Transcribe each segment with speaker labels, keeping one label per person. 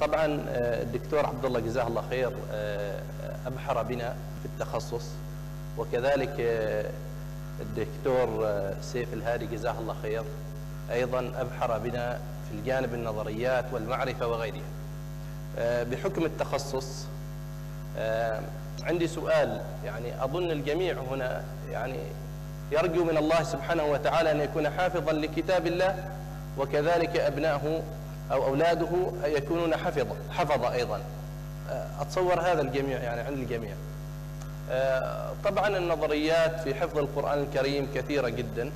Speaker 1: طبعا الدكتور عبد الله جزاه الله خير أبحر بنا في التخصص وكذلك الدكتور سيف الهادي جزاه الله خير أيضا أبحر بنا في الجانب النظريات والمعرفة وغيرها. بحكم التخصص عندي سؤال يعني أظن الجميع هنا يعني يرجو من الله سبحانه وتعالى أن يكون حافظا لكتاب الله وكذلك أبنائه أو أولاده يكونون حفظة حفظة أيضا. أتصور هذا الجميع يعني عند الجميع. طبعا النظريات في حفظ القرآن الكريم كثيرة جدا.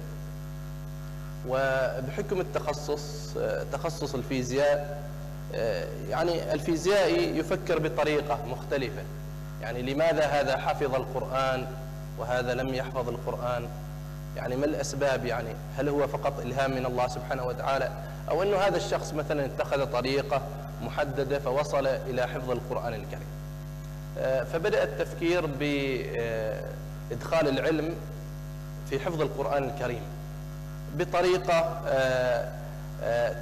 Speaker 1: وبحكم التخصص تخصص الفيزياء يعني الفيزيائي يفكر بطريقة مختلفة. يعني لماذا هذا حفظ القرآن وهذا لم يحفظ القرآن؟ يعني ما الأسباب يعني؟ هل هو فقط إلهام من الله سبحانه وتعالى؟ أو أنه هذا الشخص مثلا اتخذ طريقة محددة فوصل إلى حفظ القرآن الكريم. فبدأ التفكير بإدخال العلم في حفظ القرآن الكريم. بطريقة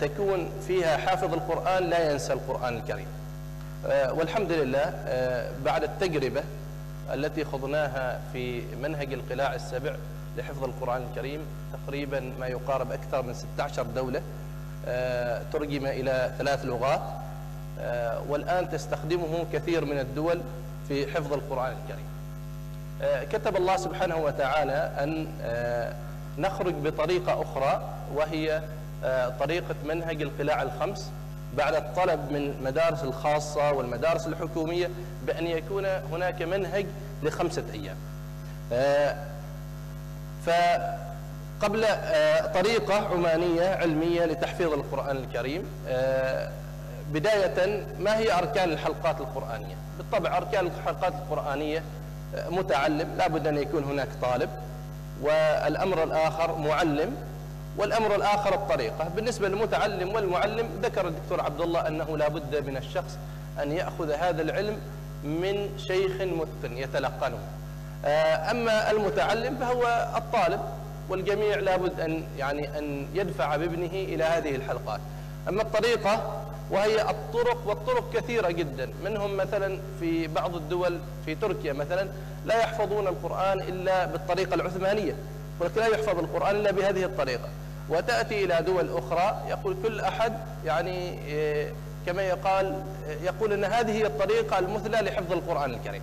Speaker 1: تكون فيها حافظ القرآن لا ينسى القرآن الكريم. والحمد لله بعد التجربة التي خضناها في منهج القلاع السبع لحفظ القرآن الكريم تقريبا ما يقارب أكثر من 16 دولة ترجم إلى ثلاث لغات والآن تستخدمه كثير من الدول في حفظ القرآن الكريم. كتب الله سبحانه وتعالى أن نخرج بطريقة أخرى وهي طريقة منهج القلاع الخمس بعد الطلب من مدارس الخاصة والمدارس الحكومية بأن يكون هناك منهج لخمسة أيام. فقبل طريقة عمانية علمية لتحفيظ القرآن الكريم بداية ما هي أركان الحلقات القرآنية؟ بالطبع أركان الحلقات القرآنية متعلم لابد أن يكون هناك طالب والأمر الآخر معلم والأمر الآخر الطريقة. بالنسبة للمتعلم والمعلم ذكر الدكتور عبد الله أنه لا بد من الشخص أن يأخذ هذا العلم من شيخ متقن يتلقنه. أما المتعلم فهو الطالب والجميع لابد أن يعني أن يدفع بابنه إلى هذه الحلقات. أما الطريقة وهي الطرق والطرق كثيرة جدا. منهم مثلا في بعض الدول في تركيا مثلا لا يحفظون القرآن إلا بالطريقة العثمانية ولكن لا يحفظ القرآن إلا بهذه الطريقة. وتأتي إلى دول أخرى يقول كل أحد يعني كما يقال يقول أن هذه هي الطريقة المثلى لحفظ القرآن الكريم.